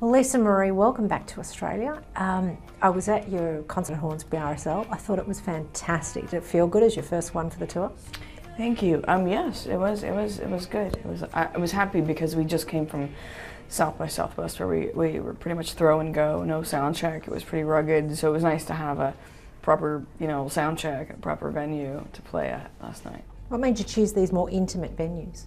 Well, Lisa Marie, welcome back to Australia. Um, I was at your concert at Hornsby RSL. I thought it was fantastic. Did it feel good as your first one for the tour? Thank you. Um, yes, it was. It was. It was good. It was. I, I was happy because we just came from South by Southwest, where we, we were pretty much throw and go, no sound check. It was pretty rugged, so it was nice to have a proper, you know, sound check, a proper venue to play at last night. What made you choose these more intimate venues?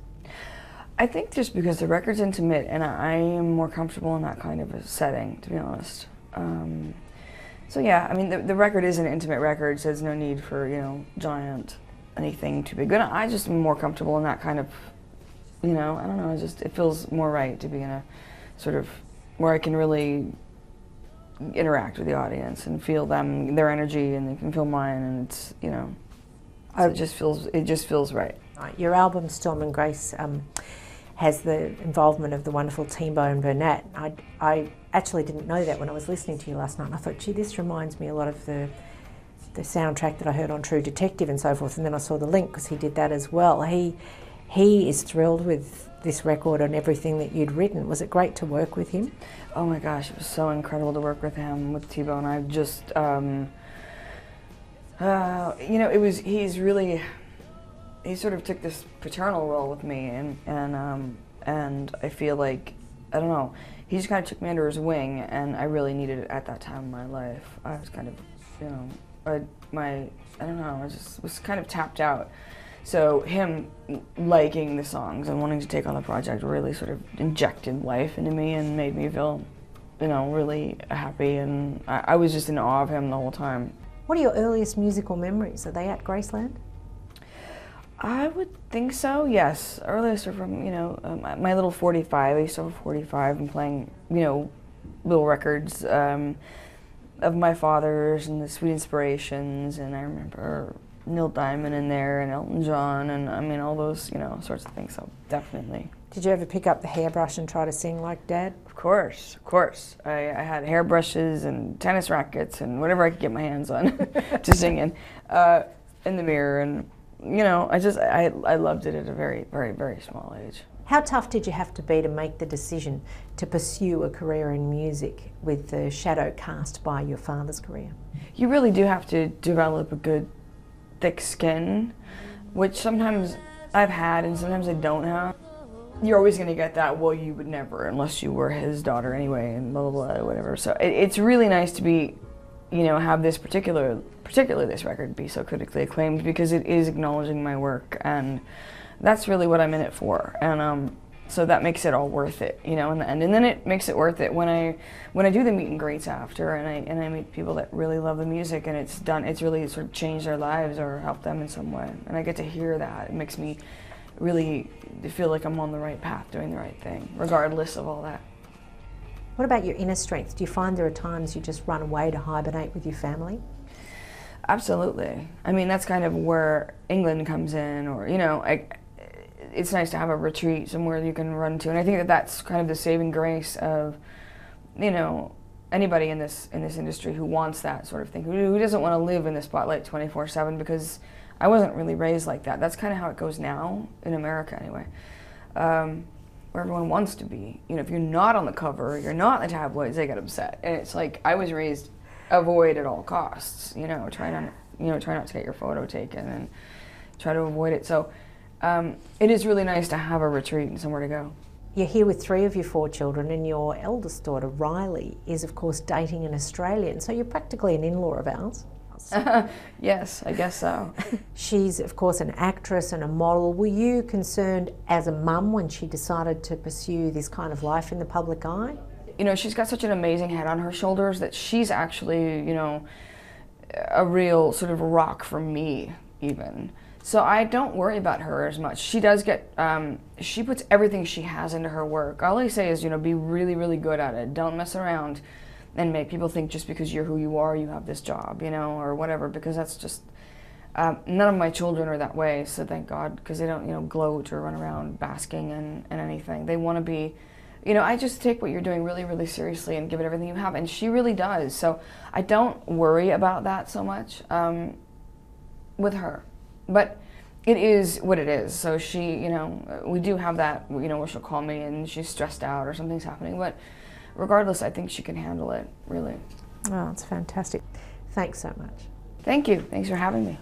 I think just because the record's intimate and I am more comfortable in that kind of a setting, to be honest. Um, so yeah, I mean, the, the record is an intimate record, so there's no need for, you know, giant anything too big. But I just am more comfortable in that kind of, you know, I don't know, it just, it feels more right to be in a sort of, where I can really interact with the audience and feel them, their energy, and they can feel mine, and it's, you know, it just feels, it just feels right. Right. Your album Storm and Grace um, has the involvement of the wonderful T-Bone Burnett. I, I actually didn't know that when I was listening to you last night. And I thought, gee, this reminds me a lot of the the soundtrack that I heard on True Detective and so forth. And then I saw the link because he did that as well. He he is thrilled with this record and everything that you'd written. Was it great to work with him? Oh my gosh, it was so incredible to work with him, with T-Bone. I just, um, uh, you know, it was, he's really, he sort of took this paternal role with me, and and um, and I feel like I don't know. He just kind of took me under his wing, and I really needed it at that time in my life. I was kind of, you know, I, my I don't know. I just was kind of tapped out. So him liking the songs and wanting to take on the project really sort of injected life into me and made me feel, you know, really happy. And I, I was just in awe of him the whole time. What are your earliest musical memories? Are they at Graceland? I would think so, yes. Earliest are from, you know, um, my little 45. I used to have a 45 and playing, you know, little records um, of my father's and the Sweet Inspirations. And I remember Neil Diamond in there and Elton John and I mean, all those, you know, sorts of things. So definitely. Did you ever pick up the hairbrush and try to sing like Dad? Of course, of course. I, I had hairbrushes and tennis rackets and whatever I could get my hands on to sing in, uh, in the mirror and you know, I just I, I loved it at a very very very small age. How tough did you have to be to make the decision to pursue a career in music with the shadow cast by your father's career? You really do have to develop a good thick skin, which sometimes I've had and sometimes I don't have. You're always going to get that, well, you would never, unless you were his daughter anyway, and blah, blah, blah, whatever. So it, it's really nice to be you know, have this particular, particularly this record be so critically acclaimed because it is acknowledging my work, and that's really what I'm in it for. And um, so that makes it all worth it, you know, in the end. And then it makes it worth it when I, when I do the meet and greets after, and I and I meet people that really love the music, and it's done, it's really sort of changed their lives or helped them in some way, and I get to hear that. It makes me really feel like I'm on the right path, doing the right thing, regardless of all that. What about your inner strength? Do you find there are times you just run away to hibernate with your family? Absolutely. I mean, that's kind of where England comes in, or, you know, I, it's nice to have a retreat somewhere you can run to. And I think that that's kind of the saving grace of, you know, anybody in this in this industry who wants that sort of thing, who, who doesn't want to live in the spotlight 24/7 because I wasn't really raised like that. That's kind of how it goes now in America, anyway. Um, where everyone wants to be. You know, if you're not on the cover, you're not in the tabloids, they get upset. And it's like I was raised avoid at all costs. You know, try not you know try not to get your photo taken and try to avoid it. So um, it is really nice to have a retreat and somewhere to go. You're here with three of your four children, and your eldest daughter, Riley, is of course dating an Australian. So you're practically an in law of ours. yes, I guess so. She's, of course, an actress and a model. Were you concerned as a mum when she decided to pursue this kind of life in the public eye? You know, she's got such an amazing head on her shoulders that she's actually, you know, a real sort of rock for me, even. So I don't worry about her as much. She does get, um, she puts everything she has into her work. All I say is, you know, be really, really good at it. Don't mess around and make people think just because you're who you are, you have this job, you know, or whatever, because that's just, um, none of my children are that way, so thank God, because they don't, you know, gloat or run around basking in, in anything. They want to be, you know, I just take what you're doing really, really seriously and give it everything you have, and she really does. So I don't worry about that so much um, with her. But it is what it is. So she, you know, we do have that, you know, where she'll call me and she's stressed out or something's happening, but regardless, I think she can handle it, really. Oh, that's fantastic. Thanks so much. Thank you. Thanks for having me.